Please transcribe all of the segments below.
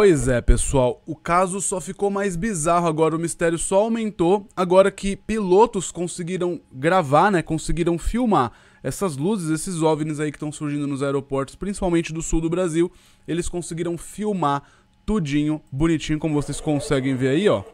Pois é, pessoal, o caso só ficou mais bizarro agora, o mistério só aumentou agora que pilotos conseguiram gravar, né, conseguiram filmar essas luzes, esses OVNIs aí que estão surgindo nos aeroportos, principalmente do sul do Brasil, eles conseguiram filmar tudinho, bonitinho, como vocês conseguem ver aí, ó.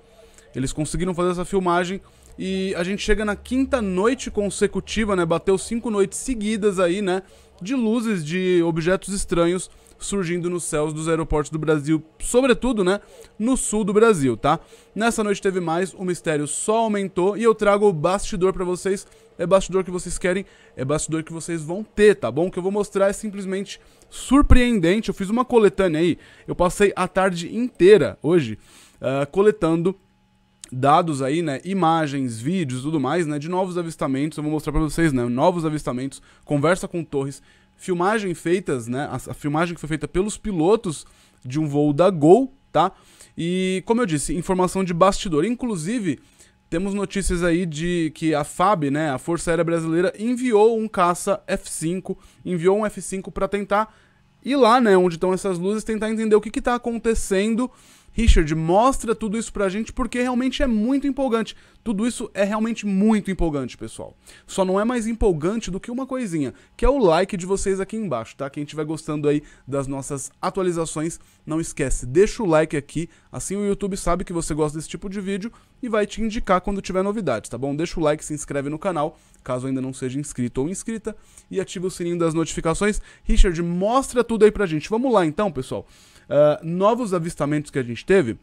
Eles conseguiram fazer essa filmagem e a gente chega na quinta noite consecutiva, né, bateu cinco noites seguidas aí, né, de luzes de objetos estranhos surgindo nos céus dos aeroportos do Brasil, sobretudo, né, no sul do Brasil, tá? Nessa noite teve mais, o mistério só aumentou e eu trago o bastidor para vocês. É bastidor que vocês querem, é bastidor que vocês vão ter, tá bom? O que eu vou mostrar é simplesmente surpreendente. Eu fiz uma coletânea aí, eu passei a tarde inteira hoje uh, coletando dados aí, né, imagens, vídeos, tudo mais, né, de novos avistamentos. Eu vou mostrar para vocês, né, novos avistamentos, conversa com torres filmagem feitas, né? A, a, filmagem que foi feita pelos pilotos de um voo da Gol, tá? E, como eu disse, informação de bastidor. Inclusive, temos notícias aí de que a FAB, né, a Força Aérea Brasileira, enviou um caça F5, enviou um F5 para tentar ir lá, né, onde estão essas luzes, tentar entender o que está acontecendo Richard, mostra tudo isso pra gente porque realmente é muito empolgante. Tudo isso é realmente muito empolgante, pessoal. Só não é mais empolgante do que uma coisinha, que é o like de vocês aqui embaixo, tá? Quem estiver gostando aí das nossas atualizações, não esquece, deixa o like aqui, assim o YouTube sabe que você gosta desse tipo de vídeo e vai te indicar quando tiver novidades, tá bom? Deixa o like, se inscreve no canal, caso ainda não seja inscrito ou inscrita, e ativa o sininho das notificações. Richard, mostra tudo aí pra gente. Vamos lá então, pessoal. Uh, novos avistamentos que a gente teve.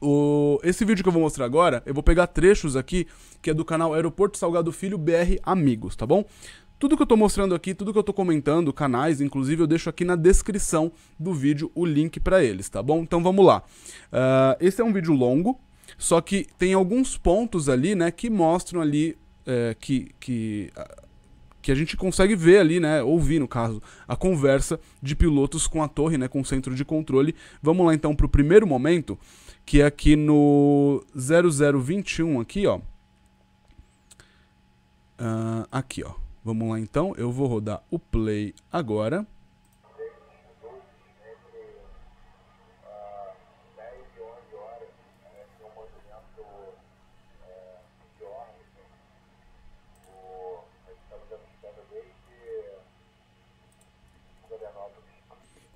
O, esse vídeo que eu vou mostrar agora, eu vou pegar trechos aqui, que é do canal Aeroporto Salgado Filho BR Amigos, tá bom? Tudo que eu tô mostrando aqui, tudo que eu tô comentando, canais, inclusive, eu deixo aqui na descrição do vídeo o link para eles, tá bom? Então vamos lá. Uh, esse é um vídeo longo, só que tem alguns pontos ali, né, que mostram ali é, que, que que a gente consegue ver ali, né, ouvir no caso, a conversa de pilotos com a torre, né, com o centro de controle. Vamos lá então para o primeiro momento, que é aqui no 0021 aqui, ó. Uh, aqui, ó. Vamos lá então, eu vou rodar o play agora.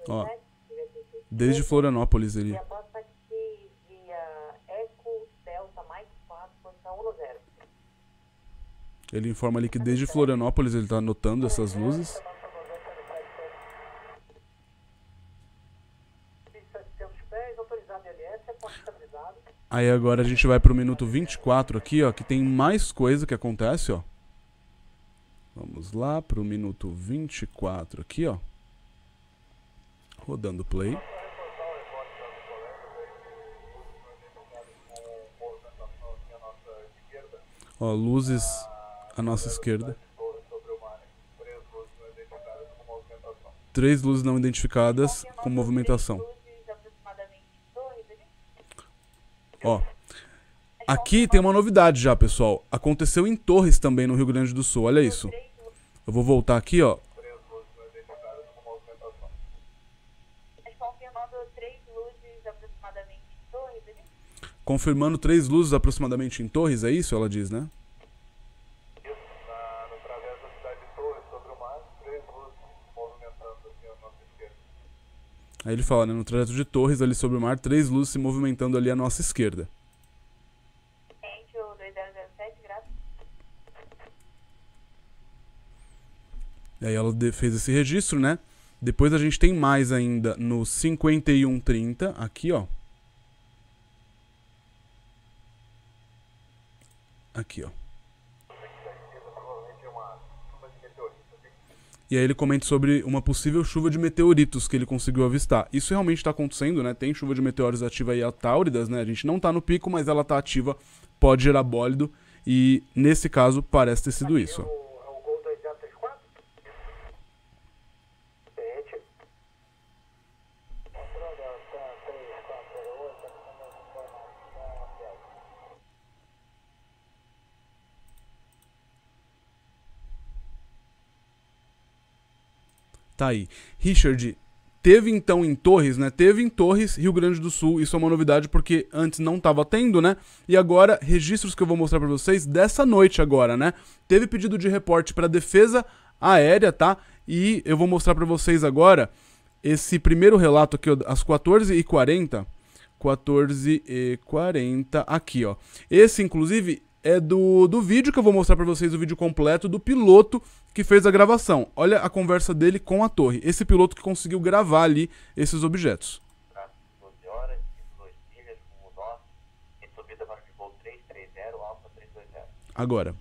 Ó, desde Florianópolis ele. Ele informa ali que desde Florianópolis ele está anotando essas luzes. Aí agora a gente vai para o minuto 24 aqui, ó, que tem mais coisa que acontece, ó. Vamos lá para o minuto 24 aqui, ó. Rodando play. Ó, luzes à nossa esquerda. Três luzes não identificadas com movimentação. Ó, aqui tem uma novidade já, pessoal. Aconteceu em Torres também, no Rio Grande do Sul. Olha isso. Eu vou voltar aqui, ó. Confirmando três luzes aproximadamente em Torres, é isso? Ela diz, né? Aí ele fala, né? No trajeto de Torres, ali sobre o mar, três luzes se movimentando ali à nossa esquerda. E aí ela fez esse registro, né? Depois a gente tem mais ainda no 5130, aqui, ó. Aqui, ó. E aí ele comenta sobre uma possível chuva de meteoritos que ele conseguiu avistar. Isso realmente está acontecendo, né? Tem chuva de meteoros ativa aí a Táuridas, né? A gente não está no pico, mas ela está ativa, pode gerar bólido. E nesse caso parece ter sido isso. Ó. Tá aí. Richard, Teve então em Torres, né? Teve em Torres, Rio Grande do Sul. Isso é uma novidade porque antes não estava tendo, né? E agora, registros que eu vou mostrar para vocês dessa noite agora, né? Teve pedido de reporte para defesa aérea, tá? E eu vou mostrar para vocês agora esse primeiro relato aqui, às 14h40. 14h40, aqui, ó. Esse, inclusive, é do, do vídeo que eu vou mostrar para vocês, o vídeo completo do piloto que fez a gravação. Olha a conversa dele com a torre. Esse piloto que conseguiu gravar ali esses objetos. 12 horas, 2 milhas, rumo norte, em subida para o voo 330, Alfa 320. Agora.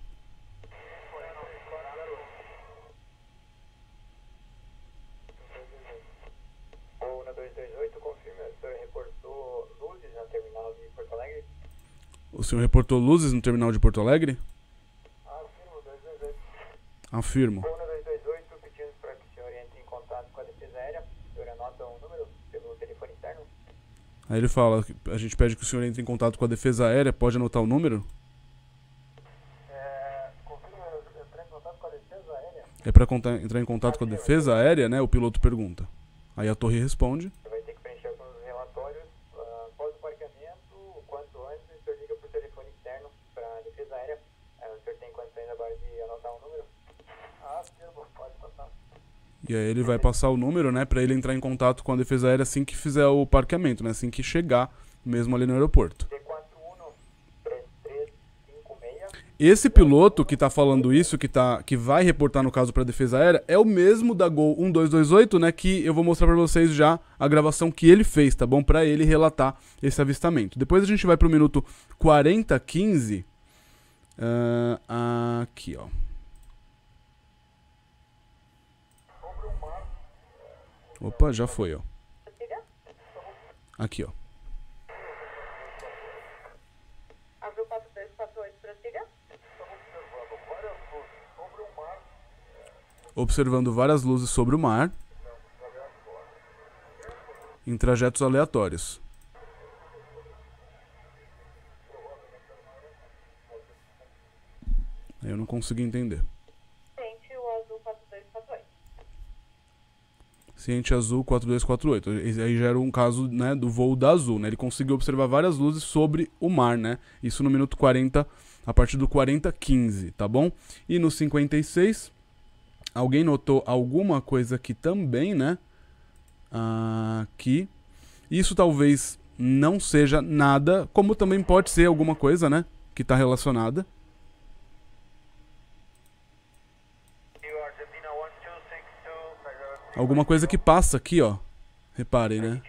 Ou na 228, confirma, o senhor reportou luzes na terminal de Porto Alegre? O senhor reportou luzes no terminal de Porto Alegre? Afirmo, 228. Afirmo. Ou na 228, pedimos para que o senhor entre em contato com a defesa aérea. O senhor anota um número pelo telefone interno? Aí ele fala, a gente pede que o senhor entre em contato com a defesa aérea, pode anotar o número? É, confirma, entrar em contato com a defesa aérea. É pra contar- entrar em contato com a defesa aérea, né? O piloto pergunta. Aí a torre responde. Você vai ter que preencher alguns relatórios ah, após o parqueamento, o quanto antes, o senhor liga por telefone externo para a defesa aérea. Ah, o senhor tem condições agora de anotar um número? Ah, afirmo, pode passar. E aí ele vai passar o número, né, Pra ele entrar em contato com a defesa aérea assim que fizer o parqueamento, né, assim que chegar mesmo ali no aeroporto. D41 3356. Esse piloto que tá falando isso, que tá que vai reportar no caso pra defesa aérea, é o mesmo da Gol 1228, né, que eu vou mostrar pra vocês já a gravação que ele fez, tá bom? Pra ele relatar esse avistamento. Depois a gente vai pro minuto 4015. ah, aqui, ó. Opa, já foi, ó. Aqui, ó. Abril 4248, prossiga. observando várias luzes sobre o mar em trajetos aleatórios. Aí Eu não consegui entender. Ciente o azul 4248. Ciente Azul 4248. Esse Aí já era um caso né, do voo da Azul. Né? Ele conseguiu observar várias luzes sobre o mar, né? Isso no minuto 40, a partir do 4015, tá bom? E no 56, alguém notou alguma coisa aqui também, né? Aqui. Isso talvez não seja nada, como também pode ser alguma coisa, né? Que está relacionada. Alguma coisa que passa aqui, ó. Reparem, né?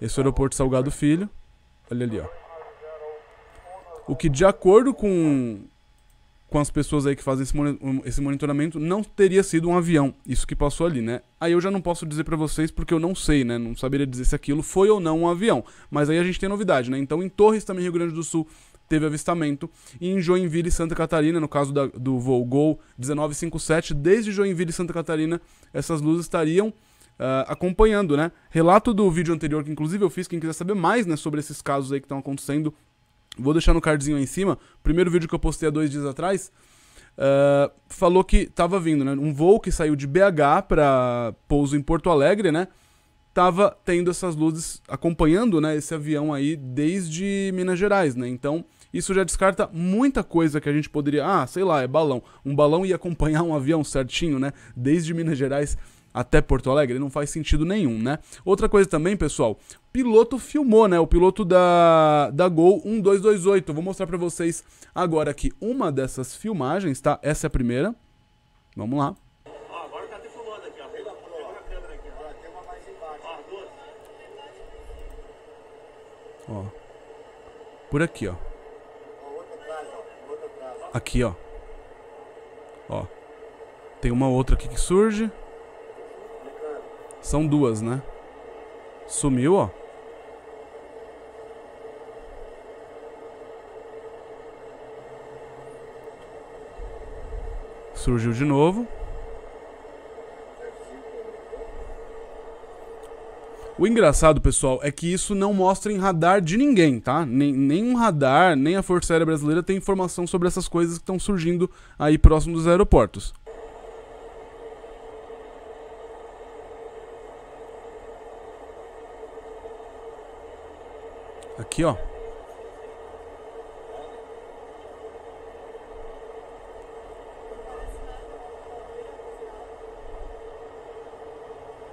Esse é o aeroporto Salgado Filho. Olha ali, ó. O que, de acordo com, com as pessoas aí que fazem esse, moni- esse monitoramento, não teria sido um avião. Isso que passou ali, né? Aí eu já não posso dizer pra vocês porque eu não sei, né? Não saberia dizer se aquilo foi ou não um avião. Mas aí a gente tem novidade, né? Então em Torres, também Rio Grande do Sul, teve avistamento. E em Joinville e Santa Catarina, no caso da- do voo Gol 1957, desde Joinville e Santa Catarina, essas luzes estariam ah, acompanhando, né? Relato do vídeo anterior, que inclusive eu fiz, quem quiser saber mais, né, sobre esses casos aí que estão acontecendo, vou deixar no cardzinho aí em cima. Primeiro vídeo que eu postei há dois dias atrás, ah, falou que tava vindo, né? Um voo que saiu de BH para pouso em Porto Alegre, né? Tava tendo essas luzes acompanhando, né, esse avião aí desde Minas Gerais, né? Então, isso já descarta muita coisa que a gente poderia, ah, sei lá, é balão. Um balão ia acompanhar um avião certinho, né? Desde Minas Gerais até Porto Alegre, não faz sentido nenhum, né? Outra coisa também, pessoal, piloto filmou, né? O piloto da, da Gol 1228. Eu vou mostrar pra vocês agora aqui uma dessas filmagens, tá? Essa é a primeira. Vamos lá. Ó, agora tá defumando aqui, ó. Pega a câmera aqui, ó. Tem uma mais embaixo. Ó, duas. Ó. Por aqui, ó. Aqui, ó. Ó. Tem uma outra aqui que surge. São duas, né? Sumiu, ó. Surgiu de novo. O engraçado, pessoal, é que isso não mostra em radar de ninguém, tá? Nem, nenhum radar, nem a Força Aérea Brasileira tem informação sobre essas coisas que estão surgindo aí próximo dos aeroportos. Aqui, ó.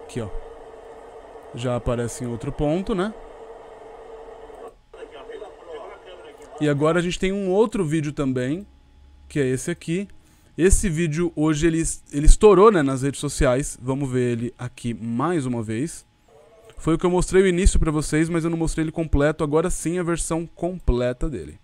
Aqui, ó. Já aparece em outro ponto, né? E agora a gente tem um outro vídeo também, que é esse aqui. Esse vídeo hoje ele, ele estourou né, nas redes sociais. Vamos ver ele aqui mais uma vez. Foi o que eu mostrei o início para vocês, mas eu não mostrei ele completo. Agora sim a versão completa dele.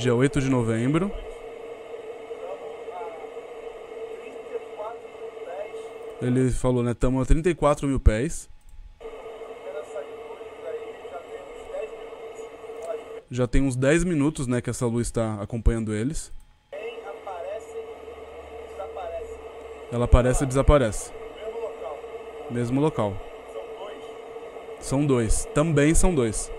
Dia 8 de novembro. Ele falou, né? Estamos a 34 mil pés. Já tem uns 10 minutos, né, que essa luz está acompanhando eles. Ela aparece e desaparece. Mesmo local. São dois. Também são dois.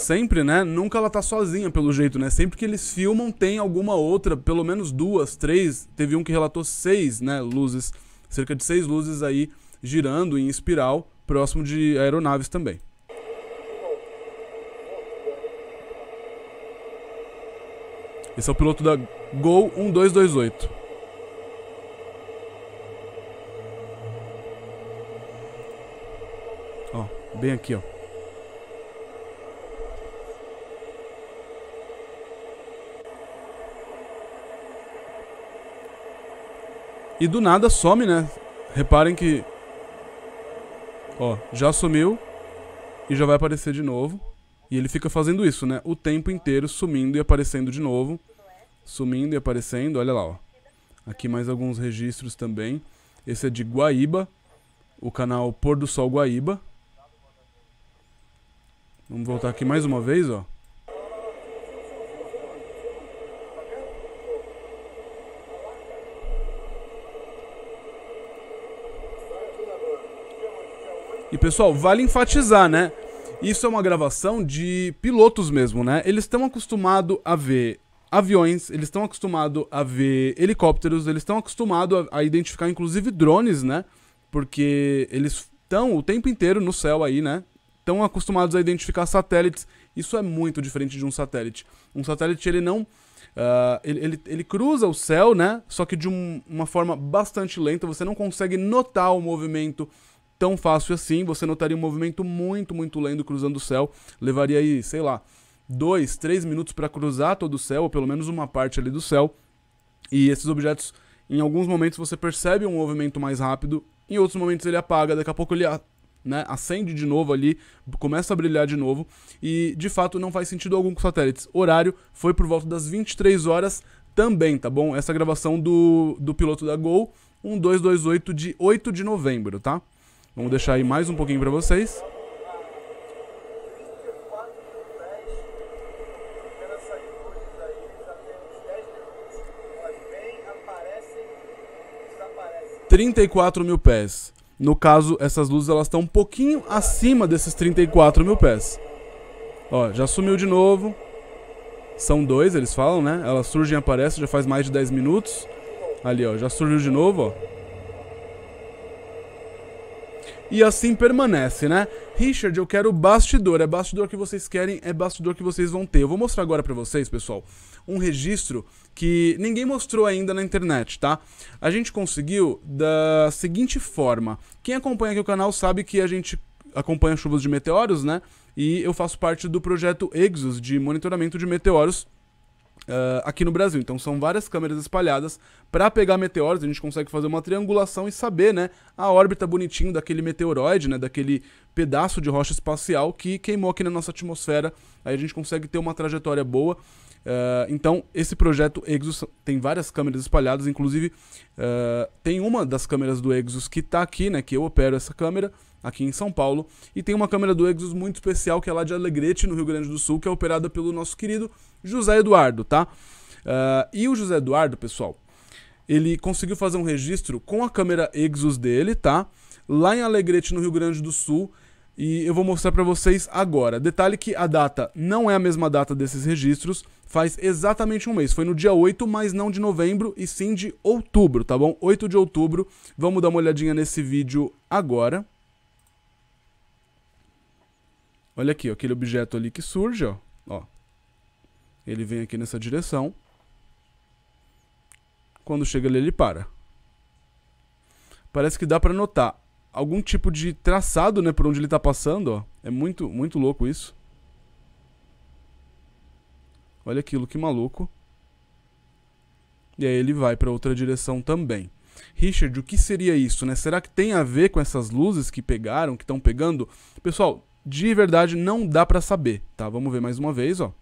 Sempre, né? Nunca ela tá sozinha, pelo jeito, né? Sempre que eles filmam, tem alguma outra, pelo menos duas, três. Teve um que relatou seis, né? Luzes, cerca de seis luzes aí girando em espiral, próximo de aeronaves também. Esse é o piloto da Gol 1228. Ó, bem aqui, ó. E do nada some, né? Reparem que. Ó, já sumiu. E já vai aparecer de novo. E ele fica fazendo isso, né? O tempo inteiro sumindo e aparecendo de novo. Sumindo e aparecendo. Olha lá, ó. Aqui mais alguns registros também. Esse é de Guaíba. O canal Pôr do Sol Guaíba. Vamos voltar aqui mais uma vez, ó. E pessoal, vale enfatizar, né? Isso é uma gravação de pilotos mesmo, né? Eles estão acostumados a ver aviões, eles estão acostumados a ver helicópteros, eles estão acostumados a, a, identificar inclusive drones, né? Porque eles estão o tempo inteiro no céu aí, né? Estão acostumados a identificar satélites. Isso é muito diferente de um satélite. Um satélite, ele não. Uh, ele, ele, ele, cruza o céu, né? Só que de um, uma forma bastante lenta. Você não consegue notar o movimento tão fácil assim. Você notaria um movimento muito, muito lento cruzando o céu. Levaria aí, sei lá, dois, três minutos para cruzar todo o céu, ou pelo menos uma parte ali do céu. E esses objetos, em alguns momentos você percebe um movimento mais rápido, em outros momentos ele apaga, daqui a pouco ele né, acende de novo ali, começa a brilhar de novo, e de fato não faz sentido algum com satélites. Horário foi por volta das 23 horas também, tá bom? Essa gravação do, do piloto da Gol, 1228 de 8 de novembro, tá? Vamos deixar aí mais um pouquinho para vocês. Trinta e quatro mil pés. No caso, essas luzes elas estão um pouquinho acima desses 34 mil pés. Ó, já sumiu de novo. São dois, eles falam, né? Elas surgem e aparecem, já faz mais de 10 minutos. Ali, ó, já surgiu de novo, ó e assim permanece, né? Richard, eu quero bastidor. É bastidor que vocês querem, é bastidor que vocês vão ter. Eu vou mostrar agora para vocês, pessoal, um registro que ninguém mostrou ainda na internet, tá? A gente conseguiu da seguinte forma. Quem acompanha aqui o canal sabe que a gente acompanha chuvas de meteoros, né? E eu faço parte do projeto Exos de monitoramento de meteoros Uh, aqui no Brasil. Então são várias câmeras espalhadas para pegar meteoros. A gente consegue fazer uma triangulação e saber, né, a órbita bonitinho daquele meteoroide, né, daquele pedaço de rocha espacial que queimou aqui na nossa atmosfera. Aí a gente consegue ter uma trajetória boa. Uh, então, esse projeto Exos tem várias câmeras espalhadas, inclusive uh, tem uma das câmeras do Exos que está aqui, né, que eu opero essa câmera, aqui em São Paulo, e tem uma câmera do Exos muito especial, que é lá de Alegrete, no Rio Grande do Sul, que é operada pelo nosso querido José Eduardo, tá? Uh, e o José Eduardo, pessoal, ele conseguiu fazer um registro com a câmera Exos dele, tá? Lá em Alegrete, no Rio Grande do Sul, E eu vou mostrar para vocês agora. Detalhe que a data não é a mesma data desses registros, faz exatamente um mês. Foi no dia 8, mas não de novembro, e sim de outubro, tá bom? 8 de outubro. Vamos dar uma olhadinha nesse vídeo agora. Olha aqui, ó, aquele objeto ali que surge, ó. ó. Ele vem aqui nessa direção. Quando chega ali, ele para. Parece que dá para notar algum tipo de traçado, né, por onde ele tá passando, ó. É muito, muito louco isso. Olha aquilo, que maluco. E aí ele vai para outra direção também. Richard, o que seria isso, né? Será que tem a ver com essas luzes que pegaram, que estão pegando? Pessoal, de verdade não dá para saber, tá? Vamos ver mais uma vez, ó.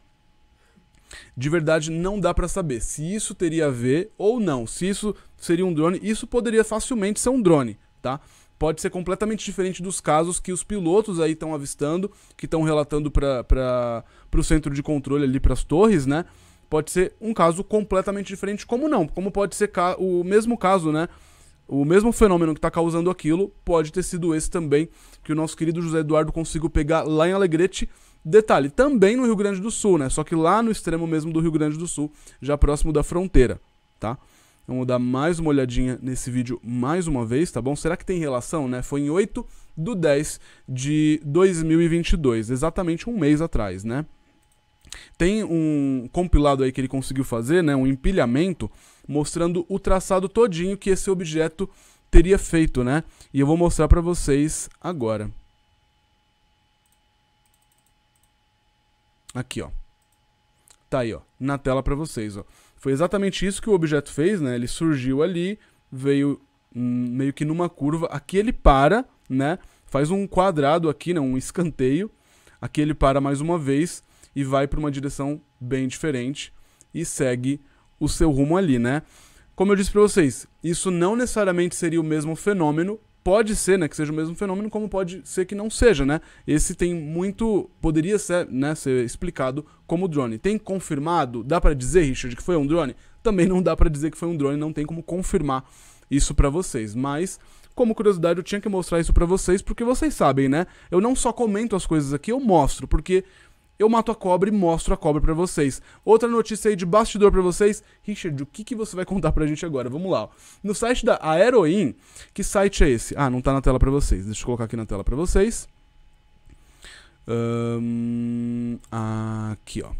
De verdade não dá para saber se isso teria a ver ou não. Se isso seria um drone, isso poderia facilmente ser um drone, tá? Pode ser completamente diferente dos casos que os pilotos aí estão avistando, que estão relatando para o centro de controle ali, para as torres, né? Pode ser um caso completamente diferente, como não? Como pode ser o mesmo caso, né? O mesmo fenômeno que está causando aquilo pode ter sido esse também que o nosso querido José Eduardo conseguiu pegar lá em Alegrete. Detalhe, também no Rio Grande do Sul, né? Só que lá no extremo mesmo do Rio Grande do Sul, já próximo da fronteira, tá? Vamos dar mais uma olhadinha nesse vídeo mais uma vez, tá bom? Será que tem relação, né? Foi em 8 do 10 de 2022, exatamente um mês atrás, né? Tem um compilado aí que ele conseguiu fazer, né? Um empilhamento mostrando o traçado todinho que esse objeto teria feito, né? E eu vou mostrar para vocês agora. Aqui, ó. Tá aí, ó, na tela para vocês, ó. Foi exatamente isso que o objeto fez, né? Ele surgiu ali, veio hum, meio que numa curva. Aqui ele para, né? Faz um quadrado aqui, né? Um escanteio. Aqui ele para mais uma vez e vai para uma direção bem diferente e segue o seu rumo ali, né? Como eu disse para vocês, isso não necessariamente seria o mesmo fenômeno, pode ser, né, que seja o mesmo fenômeno, como pode ser que não seja, né? Esse tem muito, poderia ser, né, ser explicado como drone. Tem confirmado? Dá para dizer, Richard, que foi um drone? Também não dá para dizer que foi um drone, não tem como confirmar isso para vocês, mas como curiosidade eu tinha que mostrar isso para vocês porque vocês sabem, né? Eu não só comento as coisas aqui, eu mostro, porque eu mato a cobra e mostro a cobra para vocês. Outra notícia aí de bastidor para vocês. Richard, o que, que você vai contar pra gente agora? Vamos lá. No site da Aeroin, que site é esse? Ah, não tá na tela para vocês. Deixa eu colocar aqui na tela para vocês. Um, aqui, ó.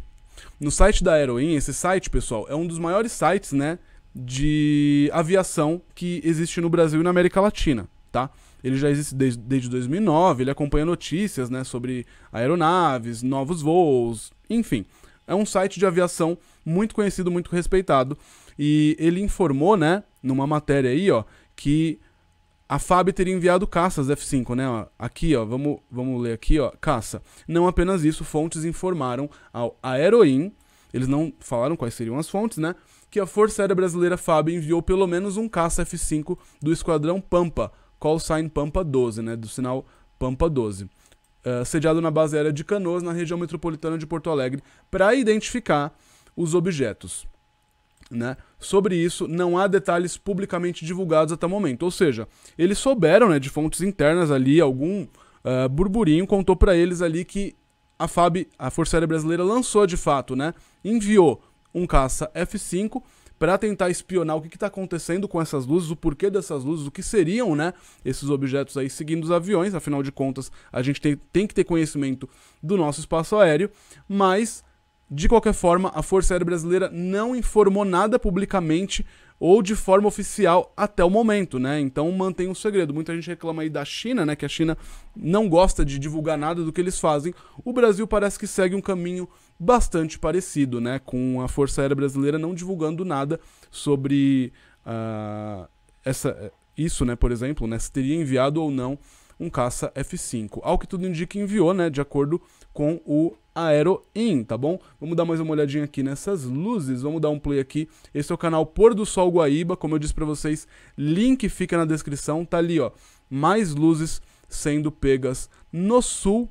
No site da Aeroin, esse site, pessoal, é um dos maiores sites, né, de aviação que existe no Brasil e na América Latina, tá? Ele já existe desde, desde 2009, ele acompanha notícias né, sobre aeronaves, novos voos, enfim. É um site de aviação muito conhecido, muito respeitado. E ele informou, né, numa matéria aí, ó, que a FAB teria enviado caças F5, né? Ó, aqui, ó, vamos, vamos ler aqui, ó, caça. Não apenas isso, fontes informaram ao Aeroin, eles não falaram quais seriam as fontes, né? Que a Força Aérea Brasileira FAB enviou pelo menos um caça F5 do Esquadrão Pampa call sign Pampa 12, né, do sinal Pampa 12. Uh, eh, sediado na base aérea de Canoas, na região metropolitana de Porto Alegre, para identificar os objetos. Né? Sobre isso, não há detalhes publicamente divulgados até o momento. Ou seja, eles souberam né, de fontes internas ali, algum uh, burburinho contou para eles ali que a FAB, a Força Aérea Brasileira, lançou de fato, né? Enviou um caça F5 para tentar espionar o que está acontecendo com essas luzes, o porquê dessas luzes, o que seriam, né, esses objetos aí seguindo os aviões. Afinal de contas, a gente tem, tem que ter conhecimento do nosso espaço aéreo, mas de qualquer forma, a Força Aérea Brasileira não informou nada publicamente ou de forma oficial até o momento, né? Então mantém um segredo. Muita gente reclama aí da China, né? Que a China não gosta de divulgar nada do que eles fazem. O Brasil parece que segue um caminho bastante parecido, né? Com a Força Aérea Brasileira não divulgando nada sobre uh, essa, isso, né? Por exemplo, né? Se teria enviado ou não um caça F5. Ao que tudo indica, enviou, né? De acordo com o Aeroin, tá bom? Vamos dar mais uma olhadinha aqui nessas luzes, vamos dar um play aqui. Esse é o canal Pôr do Sol Guaíba, como eu disse para vocês, link fica na descrição, tá ali, ó. Mais luzes sendo pegas no sul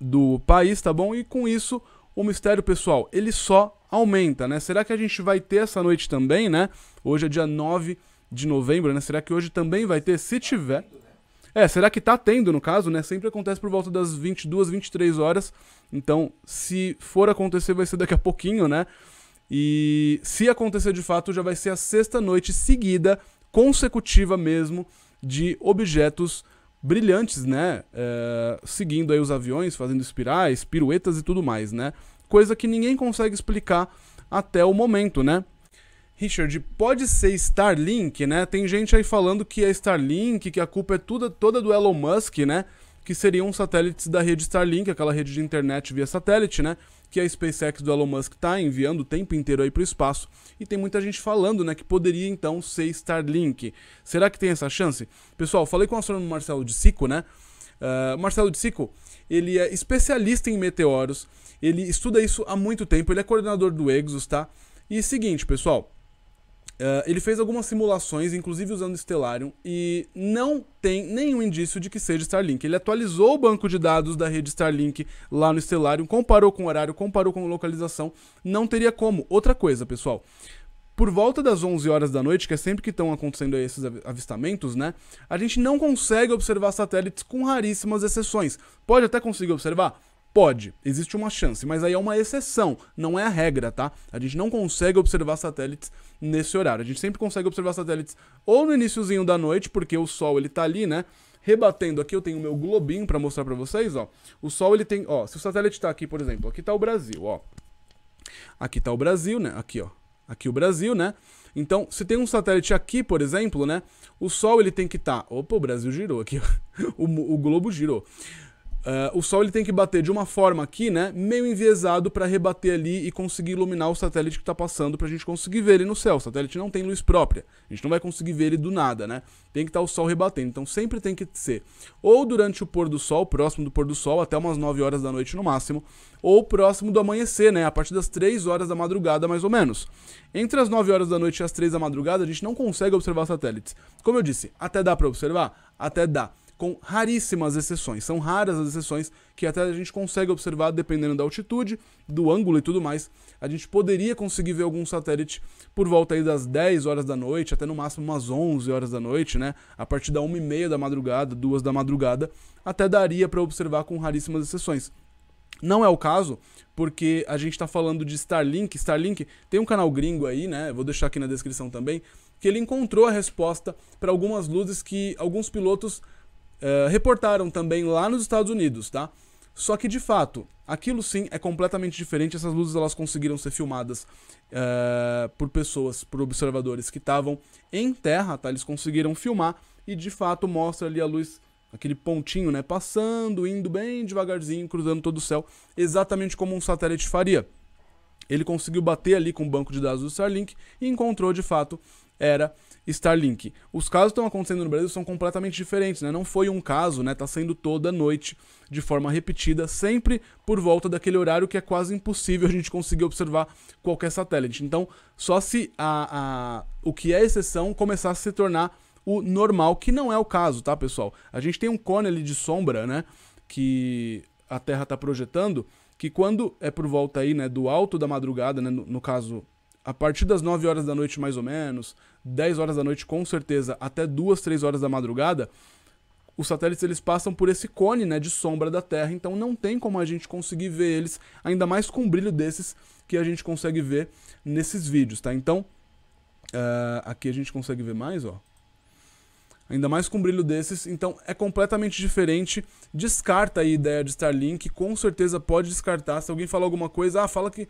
do país, tá bom? E com isso, o mistério, pessoal, ele só aumenta, né? Será que a gente vai ter essa noite também, né? Hoje é dia 9 de novembro, né? Será que hoje também vai ter? Se tiver... É, será que tá tendo no caso, né? Sempre acontece por volta das 22, 23 horas. Então, se for acontecer, vai ser daqui a pouquinho, né? E se acontecer de fato, já vai ser a sexta noite seguida, consecutiva mesmo, de objetos brilhantes, né? É, seguindo aí os aviões, fazendo espirais, piruetas e tudo mais, né? Coisa que ninguém consegue explicar até o momento, né? Richard, pode ser Starlink, né? Tem gente aí falando que é Starlink, que a culpa é toda, toda do Elon Musk, né? Que seriam satélites da rede Starlink, aquela rede de internet via satélite, né? Que a SpaceX do Elon Musk tá enviando o tempo inteiro aí pro espaço. E tem muita gente falando, né, que poderia então ser Starlink. Será que tem essa chance? Pessoal, falei com o astrônomo Marcelo de Sico, né? Uh, Marcelo de Sico, ele é especialista em meteoros, ele estuda isso há muito tempo, ele é coordenador do Exos, tá? E seguinte, pessoal, Uh, ele fez algumas simulações, inclusive usando Stellarium, e não tem nenhum indício de que seja Starlink. Ele atualizou o banco de dados da rede Starlink lá no Stellarium, comparou com o horário, comparou com localização, não teria como. Outra coisa, pessoal, por volta das 11 horas da noite, que é sempre que estão acontecendo esses avistamentos, né? A gente não consegue observar satélites com raríssimas exceções. Pode até conseguir observar? Pode, existe uma chance, mas aí é uma exceção, não é a regra, tá? A gente não consegue observar satélites nesse horário. A gente sempre consegue observar satélites ou no iníciozinho da noite, porque o sol ele tá ali, né? Rebatendo aqui, eu tenho o meu globinho para mostrar para vocês, ó. O sol ele tem, ó, se o satélite tá aqui, por exemplo, aqui tá o Brasil, ó. Aqui tá o Brasil, né? Aqui, ó. Aqui o Brasil, né? Então, se tem um satélite aqui, por exemplo, né? O Sol ele tem que estar. Tá... Opa, o Brasil girou aqui. o, o globo girou. Uh, o Sol ele tem que bater de uma forma aqui, né, meio enviesado para rebater ali e conseguir iluminar o satélite que está passando para a gente conseguir ver ele no céu. O satélite não tem luz própria, a gente não vai conseguir ver ele do nada, né? Tem que estar tá o Sol rebatendo. Então sempre tem que ser ou durante o pôr do Sol, próximo do pôr do Sol, até umas 9 horas da noite no máximo, ou próximo do amanhecer, né, a partir das 3 horas da madrugada mais ou menos. Entre as 9 horas da noite e as 3 da madrugada a gente não consegue observar satélites. Como eu disse, até dá para observar, até dá com raríssimas exceções. São raras as exceções que até a gente consegue observar dependendo da altitude, do ângulo e tudo mais. A gente poderia conseguir ver algum satélite por volta aí das 10 horas da noite, até no máximo umas 11 horas da noite, né? A partir da 1 e meia da madrugada, 2 da madrugada, até daria para observar com raríssimas exceções. Não é o caso, porque a gente está falando de Starlink. Starlink tem um canal gringo aí, né? Vou deixar aqui na descrição também, que ele encontrou a resposta para algumas luzes que alguns pilotos uh, reportaram também lá nos Estados Unidos, tá? Só que de fato, aquilo sim é completamente diferente. Essas luzes elas conseguiram ser filmadas uh, por pessoas, por observadores que estavam em terra, tá? Eles conseguiram filmar e de fato mostra ali a luz, aquele pontinho, né? Passando, indo bem devagarzinho, cruzando todo o céu, exatamente como um satélite faria. Ele conseguiu bater ali com o banco de dados do Starlink e encontrou de fato era Starlink. Os casos que estão acontecendo no Brasil são completamente diferentes, né? Não foi um caso, né? Tá sendo toda noite de forma repetida, sempre por volta daquele horário que é quase impossível a gente conseguir observar qualquer satélite. Então, só se a, a, o que é exceção começar a se tornar o normal, que não é o caso, tá, pessoal? A gente tem um cone ali de sombra, né? Que a Terra está projetando, que quando é por volta aí, né, do alto da madrugada, né, no, no caso a partir das 9 horas da noite mais ou menos, 10 horas da noite com certeza, até 2, 3 horas da madrugada, os satélites eles passam por esse cone né, de sombra da Terra, então não tem como a gente conseguir ver eles, ainda mais com o brilho desses que a gente consegue ver nesses vídeos, tá? Então, uh, aqui a gente consegue ver mais, ó. Ainda mais com brilho desses, então é completamente diferente. Descarta a ideia de Starlink, com certeza pode descartar. Se alguém falar alguma coisa, ah, fala que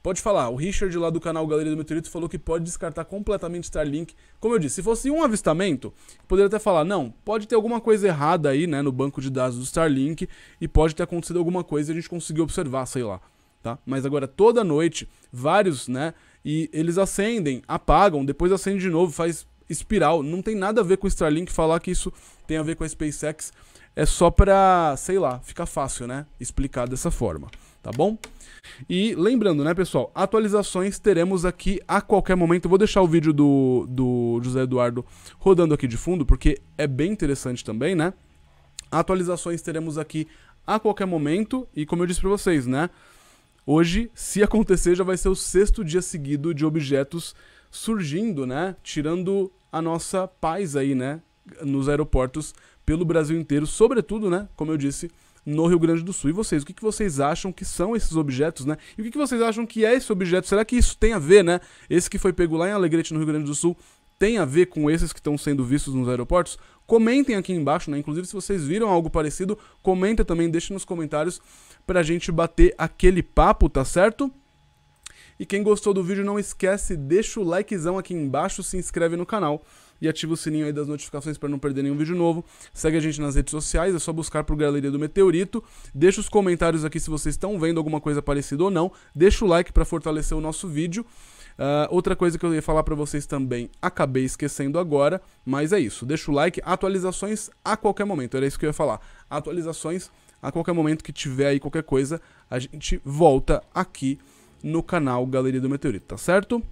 Pode falar, o Richard lá do canal Galeria do Meteorito falou que pode descartar completamente Starlink. Como eu disse, se fosse um avistamento, poderia até falar, não, pode ter alguma coisa errada aí, né, no banco de dados do Starlink e pode ter acontecido alguma coisa e a gente conseguiu observar, sei lá, tá? Mas agora toda noite, vários, né, e eles acendem, apagam, depois acendem de novo, faz espiral. Não tem nada a ver com o Starlink falar que isso tem a ver com a SpaceX. É só pra, sei lá, ficar fácil, né, explicar dessa forma, tá bom? E lembrando, né, pessoal, atualizações teremos aqui a qualquer momento. Vou deixar o vídeo do, do José Eduardo rodando aqui de fundo, porque é bem interessante também, né? Atualizações teremos aqui a qualquer momento, e como eu disse para vocês, né? Hoje, se acontecer, já vai ser o sexto dia seguido de objetos surgindo, né? Tirando a nossa paz aí, né? Nos aeroportos pelo Brasil inteiro, sobretudo, né, como eu disse, no Rio Grande do Sul. E vocês, o que, que vocês acham que são esses objetos, né? E o que, que vocês acham que é esse objeto? Será que isso tem a ver, né? Esse que foi pego lá em Alegrete, no Rio Grande do Sul, tem a ver com esses que estão sendo vistos nos aeroportos? Comentem aqui embaixo, né? Inclusive, se vocês viram algo parecido, comenta também, deixe nos comentários pra gente bater aquele papo, tá certo? E quem gostou do vídeo, não esquece, deixa o likezão aqui embaixo, se inscreve no canal e ativa o sininho aí das notificações para não perder nenhum vídeo novo. Segue a gente nas redes sociais, é só buscar por Galeria do Meteorito. Deixa os comentários aqui se vocês estão vendo alguma coisa parecida ou não. Deixa o like para fortalecer o nosso vídeo. Uh, outra coisa que eu ia falar para vocês também, acabei esquecendo agora, mas é isso. Deixa o like, atualizações a qualquer momento, era isso que eu ia falar. Atualizações a qualquer momento que tiver aí qualquer coisa, a gente volta aqui no canal Galeria do Meteorito, tá certo?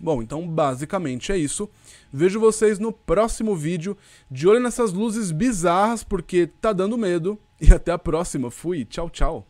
Bom, então basicamente é isso. Vejo vocês no próximo vídeo. De olho nessas luzes bizarras, porque tá dando medo. E até a próxima. Fui. Tchau, tchau.